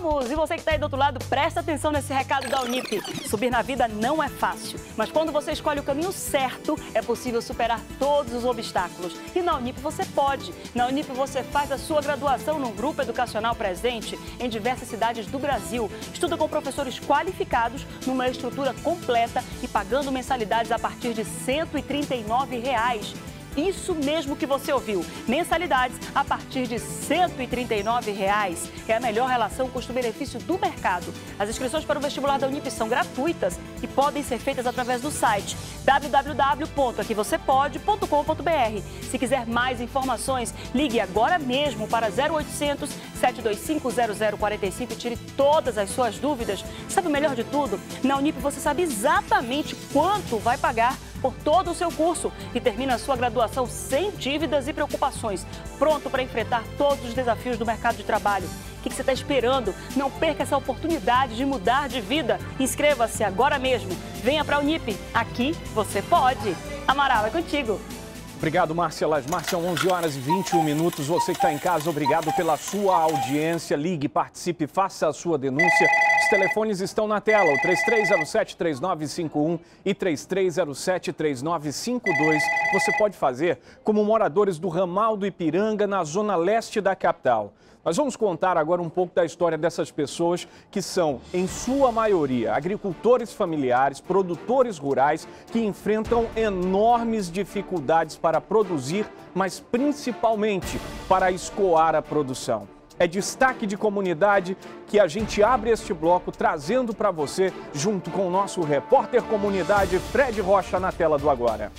Vamos! E você que está aí do outro lado, presta atenção nesse recado da Unip. Subir na vida não é fácil, mas quando você escolhe o caminho certo, é possível superar todos os obstáculos. E na Unip você pode. Na Unip você faz a sua graduação num grupo educacional presente em diversas cidades do Brasil. Estuda com professores qualificados, numa estrutura completa e pagando mensalidades a partir de 139 reais. Isso mesmo que você ouviu. Mensalidades a partir de 139 reais. É a melhor relação custo-benefício do mercado. As inscrições para o vestibular da Unip são gratuitas e podem ser feitas através do site www.aquivocêpode.com.br. Se quiser mais informações, ligue agora mesmo para 0800 725 0045 e tire todas as suas dúvidas. Sabe o melhor de tudo? Na Unip você sabe exatamente quanto vai pagar por todo o seu curso e termina a sua graduação sem dívidas e preocupações, pronto para enfrentar todos os desafios do mercado de trabalho. O que você está esperando? Não perca essa oportunidade de mudar de vida. Inscreva-se agora mesmo. Venha para a Unip. Aqui você pode. Amaral, é contigo. Obrigado, Márcia Lasmar. São 11 horas e 21 minutos. Você que está em casa, obrigado pela sua audiência. Ligue, participe, faça a sua denúncia. Os telefones estão na tela, o 3307-3951 e 3307-3952. Você pode fazer como moradores do ramal do Ipiranga, na zona leste da capital. Nós vamos contar agora um pouco da história dessas pessoas que são, em sua maioria, agricultores familiares, produtores rurais que enfrentam enormes dificuldades para produzir, mas principalmente para escoar a produção. É destaque de comunidade que a gente abre este bloco trazendo para você, junto com o nosso repórter comunidade Fred Rocha na tela do Agora.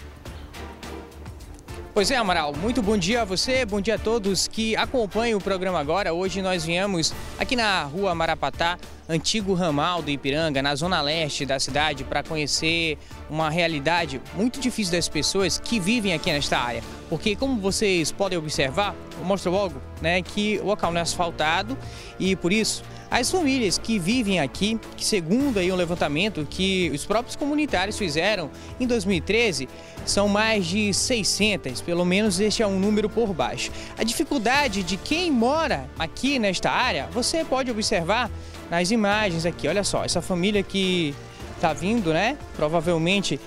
Pois é, Amaral, muito bom dia a você, bom dia a todos que acompanham o programa agora. Hoje nós viemos aqui na rua Marapatá, antigo ramal do Ipiranga, na zona leste da cidade, para conhecer uma realidade muito difícil das pessoas que vivem aqui nesta área. Porque, como vocês podem observar, eu mostro logo né, que o local não é asfaltado e por isso as famílias que vivem aqui, que segundo aí um levantamento que os próprios comunitários fizeram em 2013, são mais de 600, pelo menos este é um número por baixo. A dificuldade de quem mora aqui nesta área, você pode observar nas imagens aqui. Olha só, essa família que está vindo, né? Provavelmente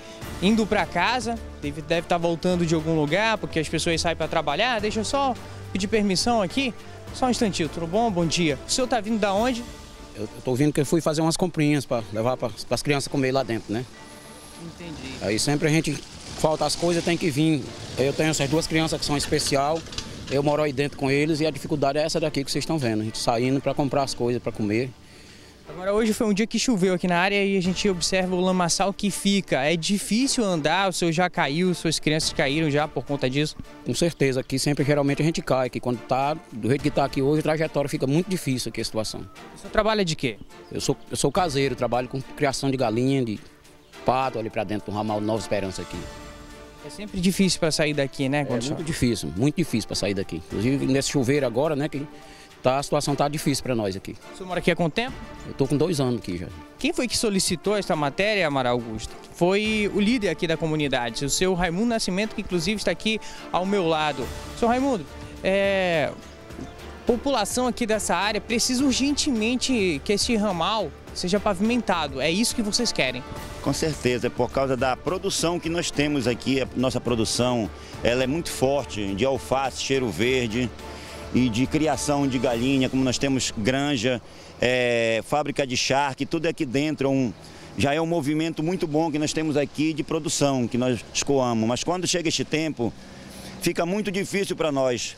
indo para casa, deve, deve estar tá voltando de algum lugar, porque as pessoas saem para trabalhar. Deixa eu só pedir permissão aqui. Só um instantinho, tudo bom? Bom dia. O senhor está vindo da onde? Eu estou vindo que eu fui fazer umas comprinhas para levar para as crianças comer lá dentro, né? Entendi. Aí sempre a gente falta as coisas, tem que vir. Eu tenho essas duas crianças que são especial, eu moro aí dentro com eles e a dificuldade é essa daqui que vocês estão vendo. A gente saindo para comprar as coisas para comer. Agora hoje foi um dia que choveu aqui na área e a gente observa o lamaçal que fica. É difícil andar, o senhor já caiu, suas crianças caíram já por conta disso? Com certeza, aqui sempre geralmente a gente cai, que quando tá do jeito que está aqui hoje, a trajetória fica muito difícil aqui a situação. O senhor trabalha de quê? Eu sou, eu sou caseiro, trabalho com criação de galinha, de pato ali para dentro do ramal Nova Esperança aqui. É sempre difícil para sair daqui, né? É muito difícil, muito difícil para sair daqui. Inclusive nesse chuveiro agora, né, que tá, a situação tá difícil para nós aqui. O senhor mora aqui há quanto tempo? Eu tô com dois anos aqui já. Quem foi que solicitou esta matéria, Amaral Augusto? Foi o líder aqui da comunidade, o seu Raimundo Nascimento, que inclusive está aqui ao meu lado. Senhor Raimundo, é... população aqui dessa área precisa urgentemente que este ramal seja pavimentado. É isso que vocês querem? Com certeza, é por causa da produção que nós temos aqui. A nossa produção ela é muito forte, de alface, cheiro verde e de criação de galinha, como nós temos granja, é, fábrica de charque, tudo aqui dentro. Um, já é um movimento muito bom que nós temos aqui de produção, que nós escoamos. Mas quando chega este tempo, fica muito difícil para nós.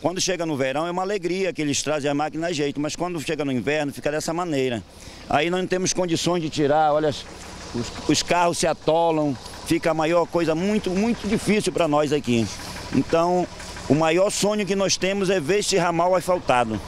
Quando chega no verão é uma alegria que eles trazem a máquina a jeito, mas quando chega no inverno fica dessa maneira. Aí nós não temos condições de tirar, olha, os, os carros se atolam, fica a maior coisa muito, muito difícil para nós aqui. Então, o maior sonho que nós temos é ver esse ramal asfaltado.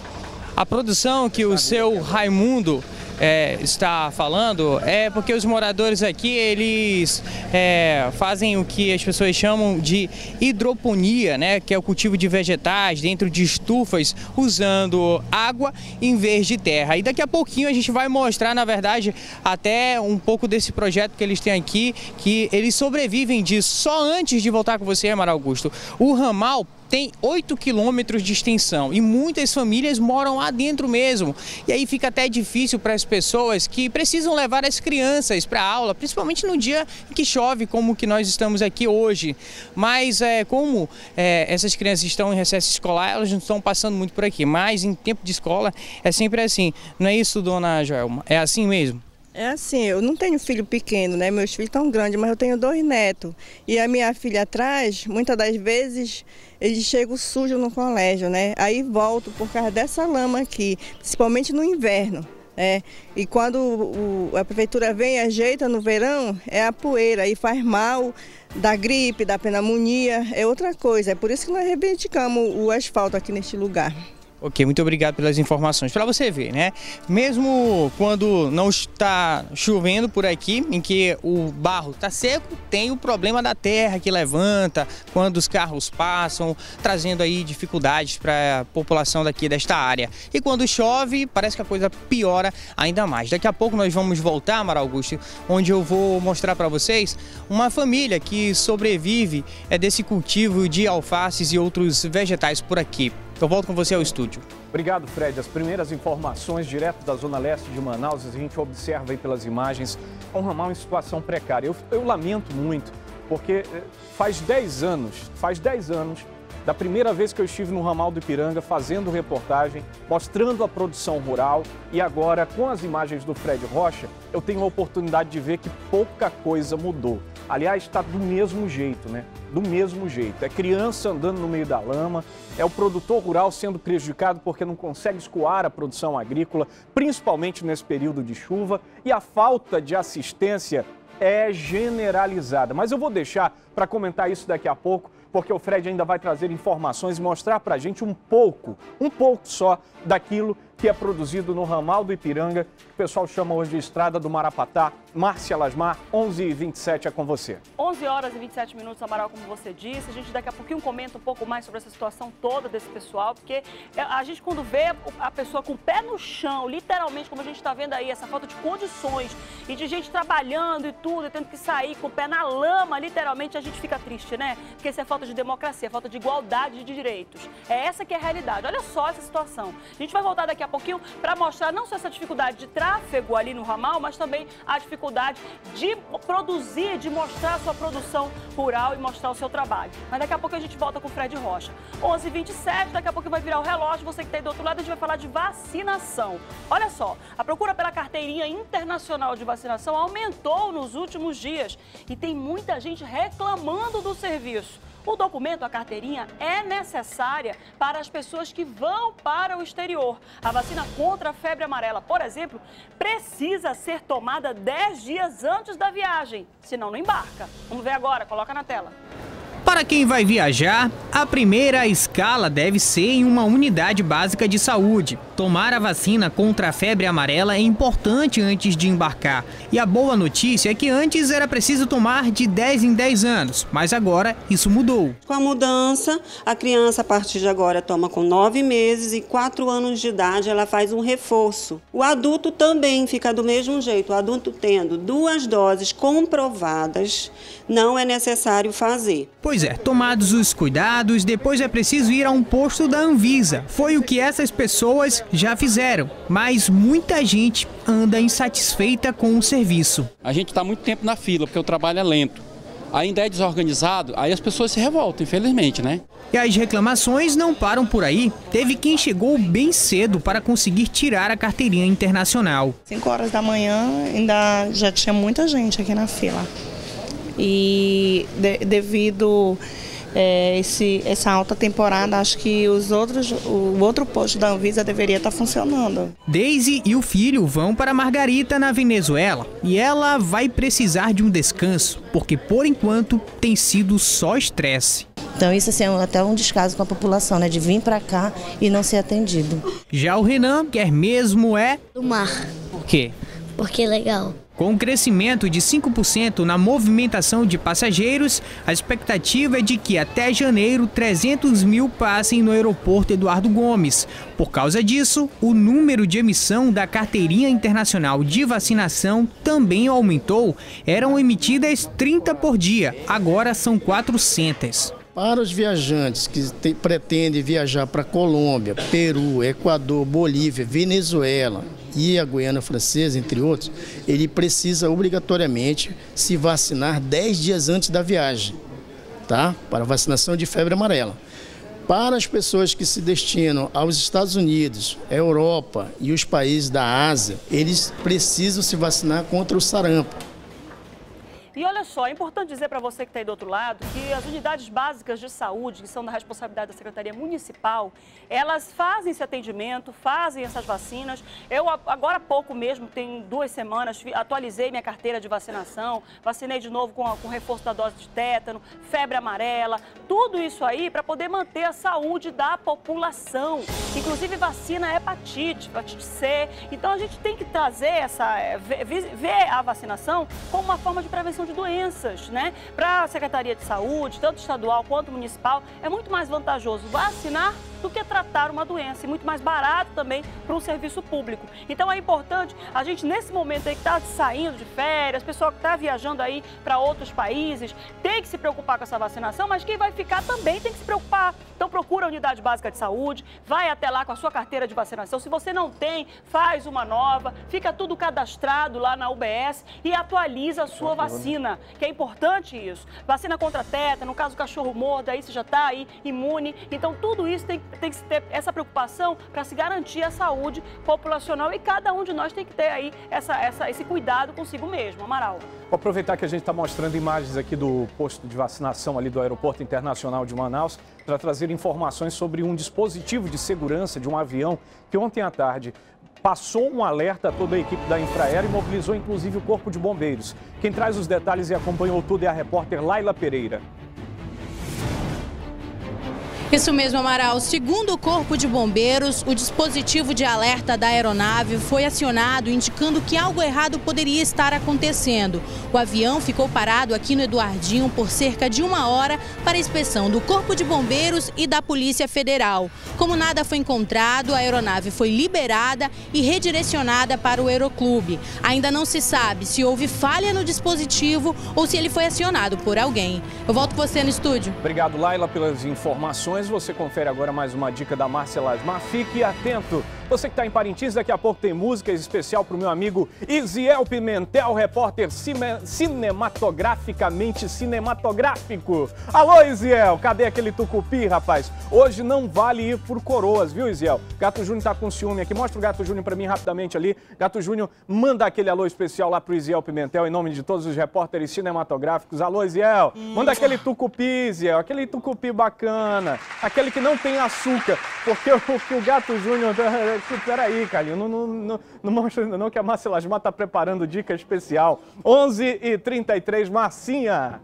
A produção que o seu Raimundo é, está falando é porque os moradores aqui eles é, fazem o que as pessoas chamam de hidroponia, né, que é o cultivo de vegetais dentro de estufas usando água em vez de terra. E daqui a pouquinho a gente vai mostrar, na verdade, até um pouco desse projeto que eles têm aqui, que eles sobrevivem disso. Só antes de voltar com você, Amaro Augusto, o ramal tem 8 quilômetros de extensão e muitas famílias moram lá dentro mesmo. E aí fica até difícil para as pessoas que precisam levar as crianças para aula, principalmente no dia que chove, como que nós estamos aqui hoje. Mas é, como é, essas crianças estão em recesso escolar, elas não estão passando muito por aqui. Mas em tempo de escola é sempre assim. Não é isso, dona Joelma? É assim mesmo? É assim, eu não tenho filho pequeno, né? Meus filhos estão grandes, mas eu tenho dois netos. E a minha filha atrás, muitas das vezes, eles chegam sujos no colégio, né? Aí volto por causa dessa lama aqui, principalmente no inverno. É, e quando o, a prefeitura vem e ajeita no verão, é a poeira e faz mal, da gripe, da pneumonia, é outra coisa. É por isso que nós reivindicamos o asfalto aqui neste lugar. Ok, muito obrigado pelas informações. Para você ver, né? Mesmo quando não está chovendo por aqui, em que o barro está seco, tem o problema da terra que levanta quando os carros passam, trazendo aí dificuldades para a população daqui desta área. E quando chove, parece que a coisa piora ainda mais. Daqui a pouco nós vamos voltar, Amaral Augusto, onde eu vou mostrar para vocês uma família que sobrevive é desse cultivo de alfaces e outros vegetais por aqui. Eu volto com você ao estúdio. Obrigado, Fred. As primeiras informações direto da zona leste de Manaus, a gente observa aí pelas imagens, é um ramal em situação precária. Eu, eu lamento muito, porque eh, faz 10 anos, faz 10 anos da primeira vez que eu estive no ramal do Ipiranga fazendo reportagem, mostrando a produção rural e agora com as imagens do Fred Rocha, eu tenho a oportunidade de ver que pouca coisa mudou. Aliás, está do mesmo jeito, né? Do mesmo jeito. É criança andando no meio da lama, é o produtor rural sendo prejudicado porque não consegue escoar a produção agrícola, principalmente nesse período de chuva, e a falta de assistência é generalizada. Mas eu vou deixar para comentar isso daqui a pouco, porque o Fred ainda vai trazer informações e mostrar para a gente um pouco, um pouco só daquilo que é produzido no ramal do Ipiranga, que o pessoal chama hoje de Estrada do Marapatá. Márcia Lasmar, 11 h 27 é com você. 11 horas e 27 minutos, Amaral, como você disse. A gente daqui a pouquinho comenta um pouco mais sobre essa situação toda desse pessoal, porque é, a gente quando vê a pessoa com o pé no chão, literalmente, como a gente está vendo aí, essa falta de condições e de gente trabalhando e tudo, e tendo que sair com o pé na lama, literalmente, a gente fica triste, né? Porque isso é falta de democracia, falta de igualdade de direitos. É essa que é a realidade. Olha só essa situação. A gente vai voltar daqui a pouquinho para mostrar não só essa dificuldade de tráfego ali no ramal, mas também a dificuldade de produzir, de mostrar a sua produção rural e mostrar o seu trabalho. Mas daqui a pouco a gente volta com o Fred Rocha. 11h27, daqui a pouco vai virar o relógio, você que está aí do outro lado, a gente vai falar de vacinação. Olha só, a procura pela carteirinha internacional de vacinação aumentou nos últimos dias e tem muita gente reclamando do serviço. O documento, a carteirinha, é necessária para as pessoas que vão para o exterior. A vacina contra a febre amarela, por exemplo, precisa ser tomada 10 dias antes da viagem, senão não embarca. Vamos ver agora, coloca na tela. Para quem vai viajar, a primeira escala deve ser em uma unidade básica de saúde. Tomar a vacina contra a febre amarela é importante antes de embarcar. E a boa notícia é que antes era preciso tomar de 10 em 10 anos, mas agora isso mudou. Com a mudança, a criança a partir de agora toma com 9 meses e 4 anos de idade ela faz um reforço. O adulto também fica do mesmo jeito. O adulto tendo duas doses comprovadas, não é necessário fazer. Pois tomados os cuidados, depois é preciso ir a um posto da Anvisa. Foi o que essas pessoas já fizeram, mas muita gente anda insatisfeita com o serviço. A gente está muito tempo na fila porque o trabalho é lento. Ainda é desorganizado, aí as pessoas se revoltam, infelizmente, né? E as reclamações não param por aí. Teve quem chegou bem cedo para conseguir tirar a carteirinha internacional. 5 horas da manhã ainda já tinha muita gente aqui na fila e de, devido é, esse, essa alta temporada, acho que os outros, o outro posto da Anvisa deveria estar funcionando. Daisy e o filho vão para Margarita, na Venezuela, e ela vai precisar de um descanso, porque por enquanto tem sido só estresse. Então isso assim, é até um descaso com a população, né? De vir para cá e não ser atendido. Já o Renan quer mesmo é... Do mar. Por quê? Porque é legal. Com um crescimento de 5% na movimentação de passageiros, a expectativa é de que até janeiro 300 mil passem no aeroporto Eduardo Gomes. Por causa disso, o número de emissão da carteirinha internacional de vacinação também aumentou. Eram emitidas 30 por dia, agora são 400 Para os viajantes que te, pretendem viajar para Colômbia, Peru, Equador, Bolívia, Venezuela e a Guiana Francesa, entre outros, ele precisa obrigatoriamente se vacinar 10 dias antes da viagem, tá? Para vacinação de febre amarela. Para as pessoas que se destinam aos Estados Unidos, Europa e os países da Ásia, eles precisam se vacinar contra o sarampo. Só, é importante dizer para você que está aí do outro lado que as unidades básicas de saúde, que são da responsabilidade da Secretaria Municipal, elas fazem esse atendimento, fazem essas vacinas. Eu, agora há pouco mesmo, tem duas semanas, atualizei minha carteira de vacinação, vacinei de novo com, com reforço da dose de tétano, febre amarela, tudo isso aí para poder manter a saúde da população. Inclusive vacina hepatite, hepatite C. Então a gente tem que trazer essa, eh, ver, a vacinação como uma forma de prevenção de doenças, né? Para a Secretaria de Saúde, tanto estadual quanto municipal, é muito mais vantajoso vacinar do que tratar uma doença e muito mais barato também para um serviço público. Então é importante a gente, nesse momento aí que está saindo de férias, pessoal que está viajando aí para outros países, tem que se preocupar com essa vacinação, mas quem vai ficar também tem que se preocupar. Então procura a unidade básica de saúde, vai até lá com a sua carteira de vacinação. Se você não tem, faz uma nova, fica tudo cadastrado lá na UBS e atualiza a sua vacina, que é importante isso. Vacina contra teta, no caso cachorro morto, aí você já está aí imune. Então tudo isso tem tem que ter essa preocupação para se garantir a saúde populacional e cada um de nós tem que ter aí essa, essa, esse cuidado consigo mesmo. Amaral. Vou aproveitar que a gente está mostrando imagens aqui do posto de vacinação ali do Aeroporto Internacional de Manaus para trazer informações sobre um dispositivo de segurança de um avião que ontem à tarde passou um alerta a toda a equipe da Infraero e mobilizou inclusive o Corpo de Bombeiros. Quem traz os detalhes e acompanhou tudo é a repórter Laila Pereira. Isso mesmo, Amaral. Segundo o Corpo de Bombeiros, o dispositivo de alerta da aeronave foi acionado indicando que algo errado poderia estar acontecendo. O avião ficou parado aqui no Eduardinho por cerca de uma hora para inspeção do Corpo de Bombeiros e da Polícia Federal. Como nada foi encontrado, a aeronave foi liberada e redirecionada para o Aeroclube. Ainda não se sabe se houve falha no dispositivo ou se ele foi acionado por alguém. Eu volto com você no estúdio. Obrigado, Laila, pelas informações você confere agora mais uma dica da Márcia Lasmar. Fique atento. Você que está em Parintins, daqui a pouco tem música especial para o meu amigo Isiel Pimentel, repórter cine cinematograficamente cinematográfico. Alô, Isiel, cadê aquele tucupi, rapaz? Hoje não vale ir por coroas, viu, Isiel? Gato Júnior está com ciúme aqui. Mostra o Gato Júnior para mim rapidamente ali. Gato Júnior, manda aquele alô especial lá para o Isiel Pimentel, em nome de todos os repórteres cinematográficos. Alô, Isiel, manda aquele tucupi, Isiel, aquele tucupi bacana, aquele que não tem açúcar, porque o, o Gato Júnior peraí, Calil, não, não, não, não mostra ainda não que a Márcia Lasmar está preparando dica especial. 11 e 33 Marcinha.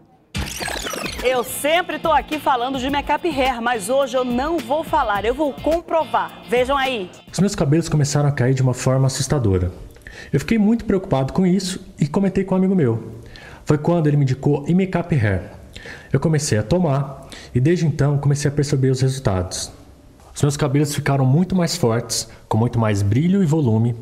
Eu sempre estou aqui falando de make-up hair, mas hoje eu não vou falar, eu vou comprovar. Vejam aí. Os meus cabelos começaram a cair de uma forma assustadora. Eu fiquei muito preocupado com isso e comentei com um amigo meu. Foi quando ele me indicou make-up hair. Eu comecei a tomar e desde então comecei a perceber os resultados. Os meus cabelos ficaram muito mais fortes, com muito mais brilho e volume.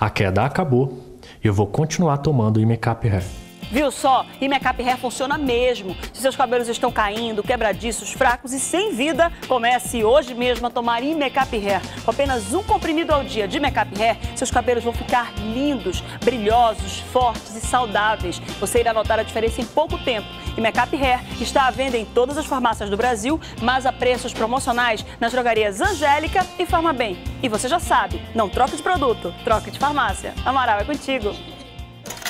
A queda acabou e eu vou continuar tomando o Imecap Hair. Viu só? E Makeup Hair funciona mesmo. Se seus cabelos estão caindo, quebradiços, fracos e sem vida, comece hoje mesmo a tomar Imecap Hair. Com apenas um comprimido ao dia de Makeup Hair, seus cabelos vão ficar lindos, brilhosos, fortes e saudáveis. Você irá notar a diferença em pouco tempo. E Makeup Hair está à venda em todas as farmácias do Brasil, mas a preços promocionais nas drogarias Angélica e Farmabem. E você já sabe, não troque de produto, troque de farmácia. Amaral, é contigo.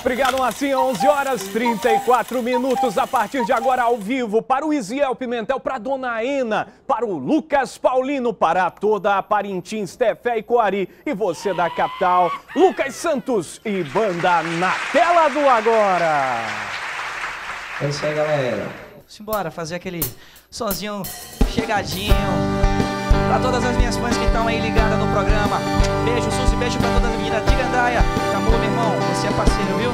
Obrigado, Marcinha. 11 horas 34 minutos a partir de agora ao vivo para o Isiel Pimentel, para a Dona Ena, para o Lucas Paulino, para toda a Parintins, Tefé e Coari e você da capital, Lucas Santos e banda na tela do agora. É isso aí, galera. Simbora fazer aquele sozinho chegadinho. Para todas as minhas fãs que estão aí ligadas no programa. Beijo, Suzy, beijo para todas as meninas de Gandaia. Amor, meu irmão, você é parceiro, viu?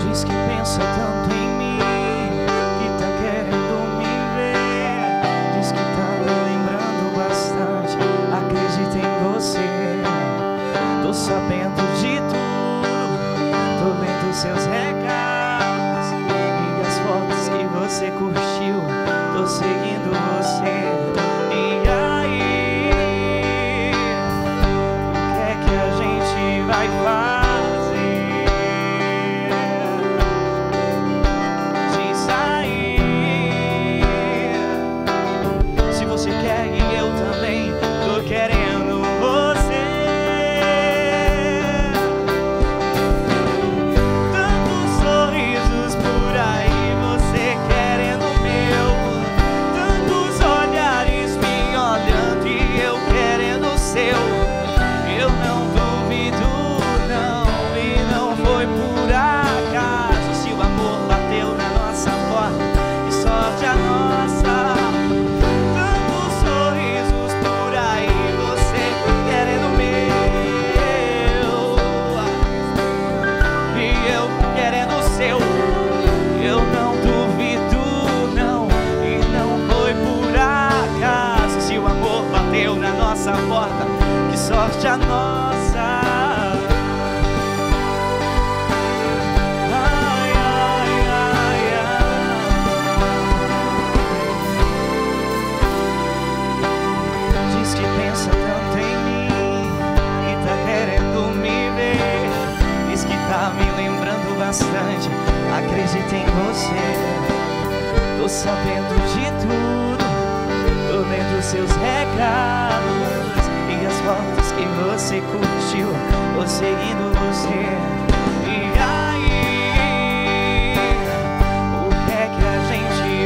Diz que pensa tanto em mim, que tá querendo me ver. Diz que tá me lembrando bastante, acredita em você. Tô sabendo de tudo, tô lendo seus recados e as fotos que você Tô seguindo você. bastante, acredito em você. Tô sabendo de tudo, tô lendo seus recados e as fotos que você curtiu, tô seguindo você. E aí, é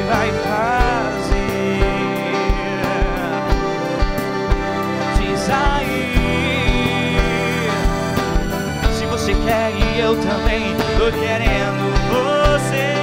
vai fazer? Diz aí, se você quer e eu também. Tô querendo você.